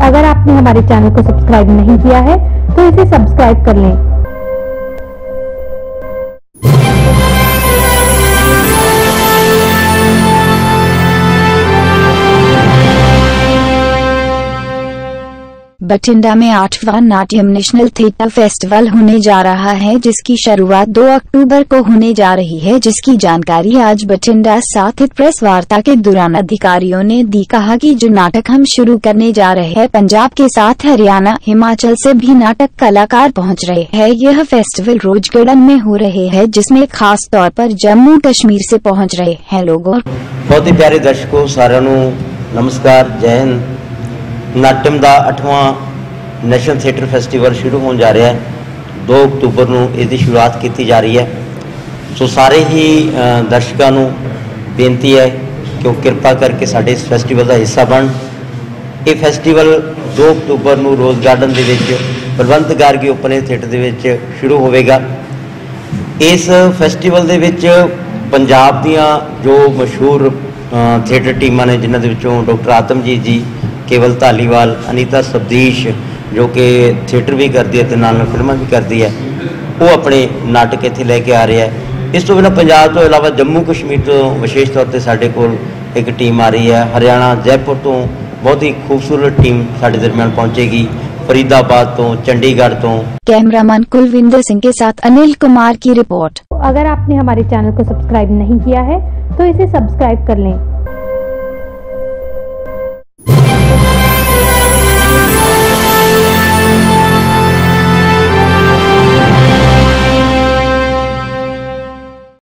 अगर आपने हमारे चैनल को सब्सक्राइब नहीं किया है तो इसे सब्सक्राइब कर लें। बठिंडा में आठवां नाट्यम नेशनल थिएटर फेस्टिवल होने जा रहा है, जिसकी शुरुआत 2 अक्टूबर को होने जा रही है, जिसकी जानकारी आज बठिंडा साथ प्रेस वार्ता के दौरान अधिकारियों ने दी। कहा कि जो नाटक हम शुरू करने जा रहे हैं, पंजाब के साथ हरियाणा, हिमाचल से भी नाटक कलाकार पहुँच रहे है। यह फेस्टिवल रोजगढ़ में हो रहे है, जिसमें खास तौर आरोप जम्मू कश्मीर ऐसी पहुँच रहे हैं लोगो। बहुत ही प्यारे दर्शकों, सारा नमस्कार, जय हिंद। ਨਾਟਮ ਦਾ 8ਵਾਂ ਨੈਸ਼ਨਲ ਥੀਏਟਰ ਫੈਸਟੀਵਲ ਸ਼ੁਰੂ ਹੋਣ ਜਾ ਰਿਹਾ ਹੈ। 2 ਅਕਤੂਬਰ ਨੂੰ ਇਸ ਦੀ ਸ਼ੁਰੂਆਤ ਕੀਤੀ ਜਾ ਰਹੀ ਹੈ। ਸੋ ਸਾਰੇ ਹੀ ਦਰਸ਼ਕਾਂ ਨੂੰ ਬੇਨਤੀ ਹੈ ਕਿ ਉਹ ਕਿਰਪਾ ਕਰਕੇ ਸਾਡੇ ਇਸ ਫੈਸਟੀਵਲ ਦਾ ਹਿੱਸਾ ਬਣ। ਇਹ ਫੈਸਟੀਵਲ 2 ਅਕਤੂਬਰ ਨੂੰ ਰੋਜ਼ ਗਾਰਡਨ ਦੇ ਵਿੱਚ, ਪ੍ਰਬੰਧ ਗਾਰਗੀ ਓਪਨ 에ਅਰ ਥੀਏਟਰ ਦੇ ਵਿੱਚ ਸ਼ੁਰੂ ਹੋਵੇਗਾ। ਇਸ ਫੈਸਟੀਵਲ ਦੇ ਵਿੱਚ ਪੰਜਾਬ ਦੀਆਂ ਜੋ ਮਸ਼ਹੂਰ ਥੀਏਟਰ ਟੀਮਾਂ ਨੇ, ਜਿਨ੍ਹਾਂ ਦੇ ਵਿੱਚੋਂ ਡਾਕਟਰ ਆਤਮਜੀਤ ਜੀ ਕੇਵਲ ਧਾਲੀਵਾਲ ਅਨੀਤਾ ਸਬਦੀਸ਼ ਜੋ ਕਿ ਥੀਏਟਰ ਵੀ ਕਰਦੀ ਹੈ ਤੇ ਨਾਲ ਨਾਲ ਫਿਲਮਾਂ ਵੀ ਕਰਦੀ ਹੈ ਉਹ ਆਪਣੇ ਨਾਟਕ ਇੱਥੇ ਲੈ ਕੇ ਆ ਰਿਹਾ ਹੈ ਇਸ ਤੋਂ ਬਿਨਾਂ ਪੰਜਾਬ ਤੋਂ ਇਲਾਵਾ ਜੰਮੂ ਕਸ਼ਮੀਰ ਤੋਂ ਵਿਸ਼ੇਸ਼ ਤੌਰ ਤੇ ਸਾਡੇ ਕੋਲ ਇੱਕ ਟੀਮ ਆ ਰਹੀ ਹੈ ਹਰਿਆਣਾ ਜੈਪੁਰ ਤੋਂ ਬਹੁਤ ਹੀ ਖੂਬਸੂਰਤ ਟੀਮ ਸਾਡੇ ਦਰਮਿਆਨ ਪਹੁੰਚੇਗੀ ਫਰੀਦਾਬਾਦ ਤੋਂ ਚੰਡੀਗੜ੍ਹ ਤੋਂ कैमरामैन कुलविंदर सिंह के साथ अनिल कुमार की रिपोर्ट अगर आपने हमारे चैनल को सब्सक्राइब नहीं किया है तो इसे सब्सक्राइब कर लें